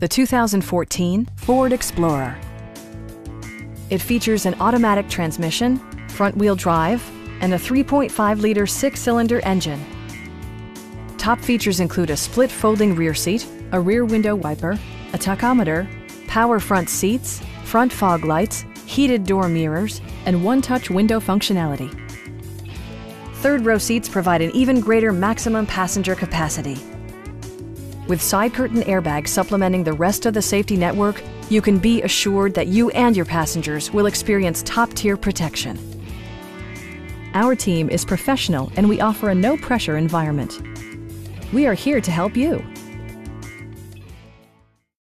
the 2014 Ford Explorer. It features an automatic transmission, front-wheel drive, and a 3.5-liter six-cylinder engine. Top features include a split folding rear seat, a rear window wiper, a tachometer, power front seats, front fog lights, heated door mirrors, and one-touch window functionality. Third row seats provide an even greater maximum passenger capacity. With side curtain airbags supplementing the rest of the safety network, you can be assured that you and your passengers will experience top-tier protection. Our team is professional and we offer a no-pressure environment. We are here to help you.